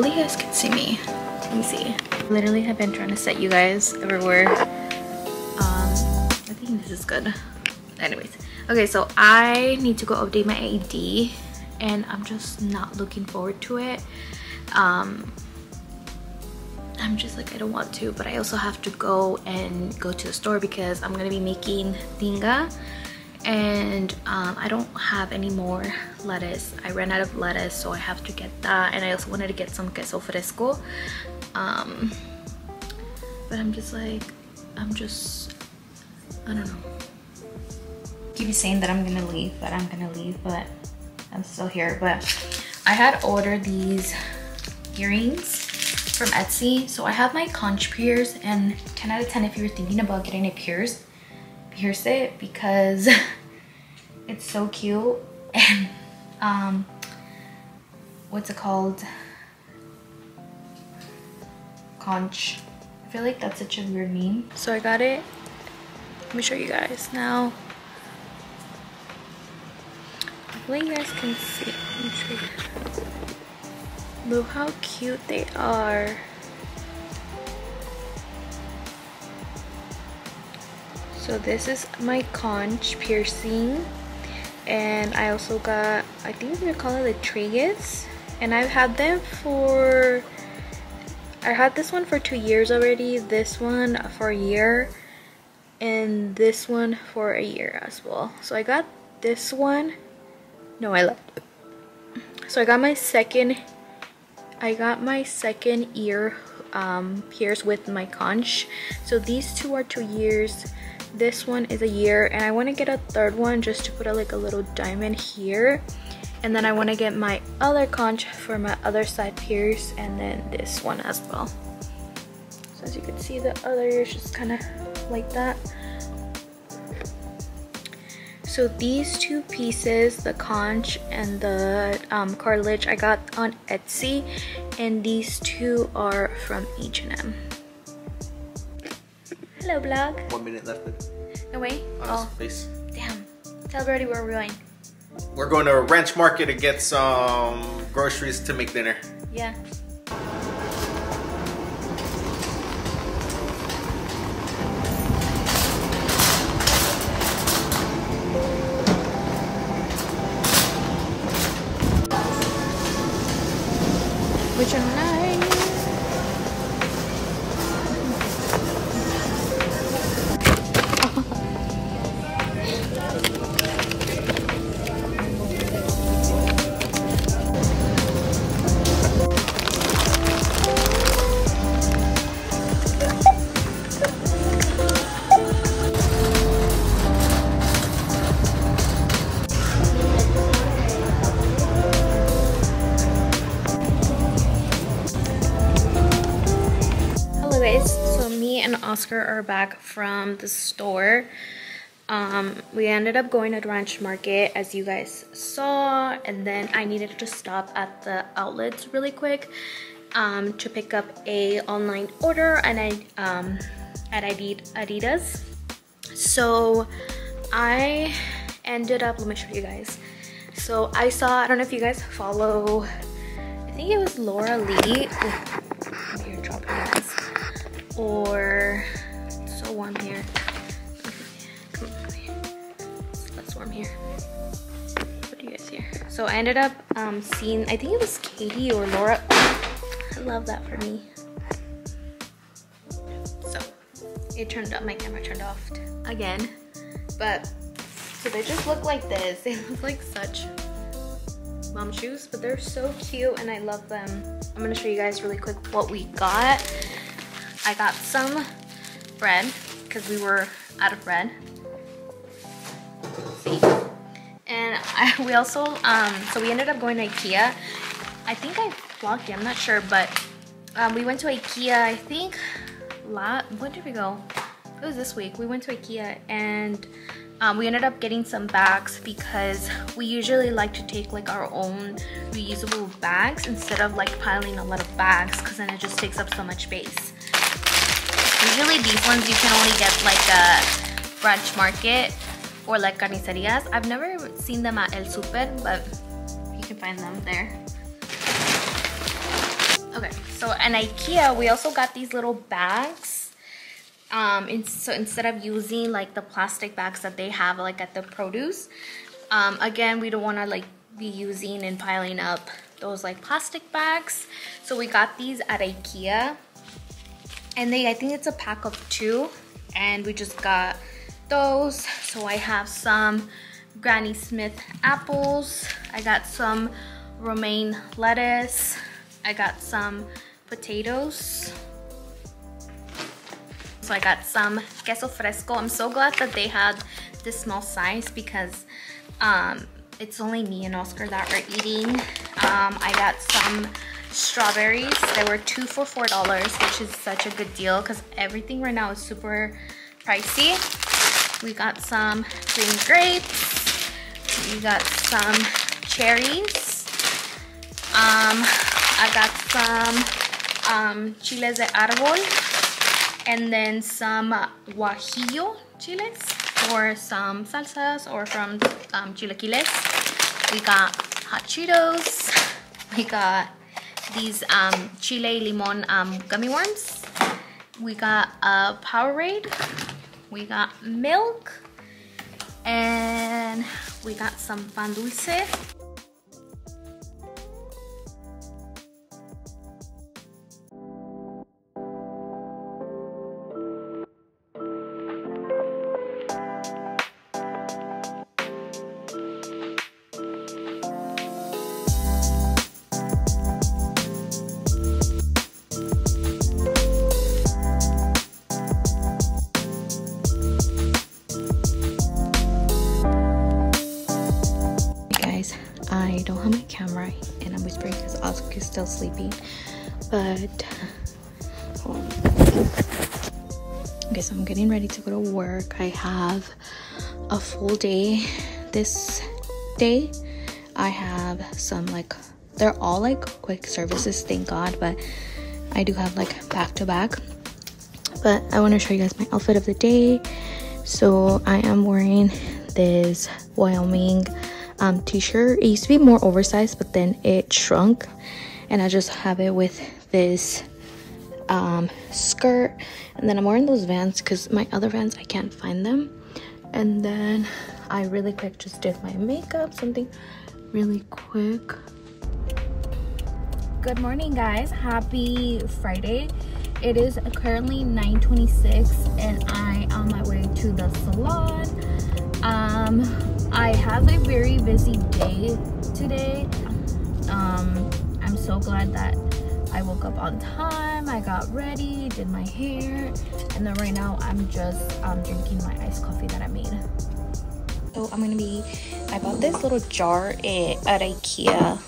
Hopefully you guys can see me. Let me see. Literally have been trying to set you guys everywhere. Um, I think this is good. Anyways, okay, so I need to go update my ID and I'm just not looking forward to it. Um, I'm just like, I don't want to, but I also have to go and go to the store because I'm gonna be making tinga and um, I don't have any more lettuce. I ran out of lettuce, so I have to get that. And I also wanted to get some queso fresco. Um, but I'm just like, I'm just, I don't know. Keep saying that I'm gonna leave, but I'm gonna leave, but I'm still here. But I had ordered these earrings from Etsy. So I have my conch pierce and 10 out of 10 if you're thinking about getting a pierce, pierce it because it's so cute. And um what's it called? Conch. I feel like that's such a weird name so I got it. Let me show you guys now. Hopefully you guys can see look how cute they are so this is my conch piercing and I also got I think call it the Tragus and I've had them for I had this one for two years already this one for a year and this one for a year as well. So I got this one no I left. So I got my second I got my second ear um, pierce with my conch. So these two are two years this one is a year and I want to get a third one just to put a, like a little diamond here. And then I want to get my other conch for my other side pierce and then this one as well. So as you can see the other is just kind of like that. So these two pieces the conch and the um, cartilage I got on Etsy and these two are from H&M Hello, blog. One minute left. No way? On oh, please. Oh. damn. Tell everybody where we're going. We're going to a Ranch Market to get some groceries to make dinner. Yeah. Which nice. Oscar are back from the store. Um, we ended up going to Ranch Market as you guys saw and then I needed to stop at the outlets really quick um, to pick up a online order and I um, at Adidas. So I ended up, let me show you guys. So I saw, I don't know if you guys follow, I think it was Laura Lee. Oh, here, drop it. Or, warm here. Here. Warm here. What do you guys hear? So I ended up um, seeing, I think it was Katie or Laura. I love that for me. So it turned up, my camera turned off again. But, so they just look like this. They look like such mom shoes, but they're so cute and I love them. I'm gonna show you guys really quick what we got. I got some bread because we were out of bread. And I, we also, um, so we ended up going to Ikea. I think I vlogged it, I'm not sure, but um, we went to Ikea, I think, la when did we go? It was this week. We went to Ikea and um, we ended up getting some bags because we usually like to take like our own reusable bags instead of like piling a lot of bags because then it just takes up so much space. Usually these ones you can only get like a brunch market or like carnicerias. I've never seen them at El Super, but you can find them there. Okay, so in Ikea, we also got these little bags. Um, in, so instead of using like the plastic bags that they have like at the produce, um, again, we don't want to like be using and piling up those like plastic bags. So we got these at Ikea and they, I think it's a pack of two and we just got those. So I have some Granny Smith apples. I got some romaine lettuce. I got some potatoes. So I got some queso fresco. I'm so glad that they had this small size because um, it's only me and Oscar that are eating. Um, I got some strawberries. They were two for four dollars, which is such a good deal because everything right now is super pricey. We got some green grapes. We got some cherries. Um, I got some um, chiles de árbol and then some guajillo chiles for some salsas or from um, chilaquiles. We got hot Cheetos. We got these um, chile limon um, gummy worms. We got a Powerade. We got milk. And we got some pan dulce. Oscar is still sleeping. But okay so i'm getting ready to go to work. I have a full day this day. I have some like they're all like quick services thank god but i do have like back to back but i want to show you guys my outfit of the day. So i am wearing this wyoming um, t-shirt. It used to be more oversized but then it shrunk. And i just have it with this um, skirt. And then i'm wearing those vans because my other vans i can't find them. And then i really quick just did my makeup something really quick. Good morning guys. Happy friday. It is currently 9:26, and i on my way to the salon. Um i have a very busy day today. Um i'm so glad that i woke up on time i got ready did my hair and then right now i'm just um drinking my iced coffee that i made. So i'm gonna be i bought this little jar eh, at ikea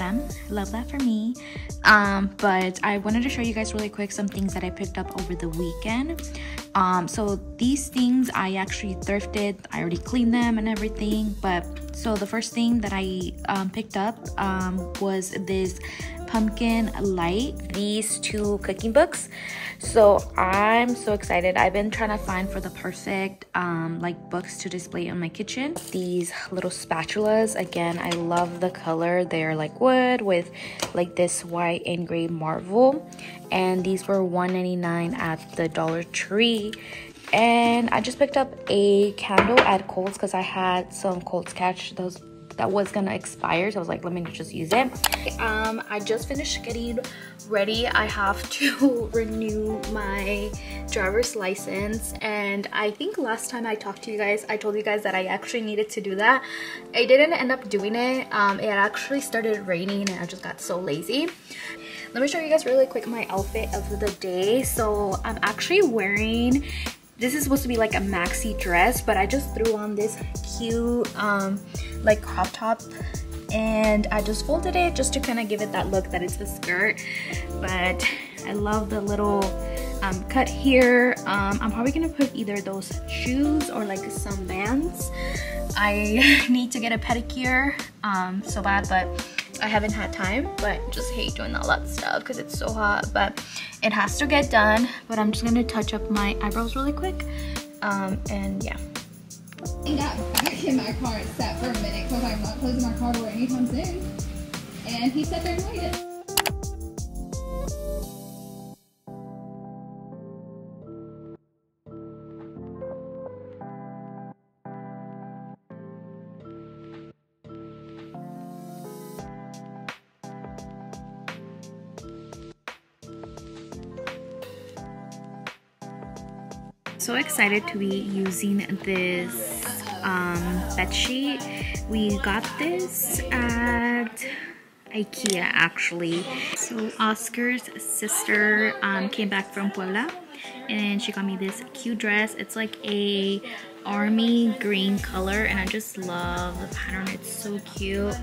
them. Love that for me. Um but i wanted to show you guys really quick some things that i picked up over the weekend. Um so these things i actually thrifted. I already cleaned them and everything but so the first thing that i um, picked up um, was this pumpkin light these two cooking books. So i'm so excited. I've been trying to find for the perfect um, like books to display in my kitchen. These little spatulas again i love the color. They're like wood with like this white and gray marble. And these were 1.99 at the dollar tree. And i just picked up a candle at Kohl's because i had some Kohl's Cash those that was gonna expire so i was like let me just use it. Um i just finished getting ready. I have to renew my driver's license and i think last time i talked to you guys i told you guys that i actually needed to do that. I didn't end up doing it. Um it actually started raining and i just got so lazy. Let me show you guys really quick my outfit of the day. So i'm actually wearing this is supposed to be like a maxi dress but i just threw on this cute um like crop top and I just folded it just to kind of give it that look that it's a skirt but I love the little um, cut here. Um, I'm probably gonna put either those shoes or like some vans. I need to get a pedicure um, so bad but I haven't had time but just hate doing all that stuff because it's so hot but it has to get done but I'm just gonna touch up my eyebrows really quick um, and yeah I got back in my car and sat for a minute because I'm not closing my car door anytime soon. And he sat there and waited. So excited to be using this um, bed sheet. We got this at Ikea actually. So Oscar's sister um, came back from Puebla and she got me this cute dress. It's like a army green color and I just love the pattern. It's so cute.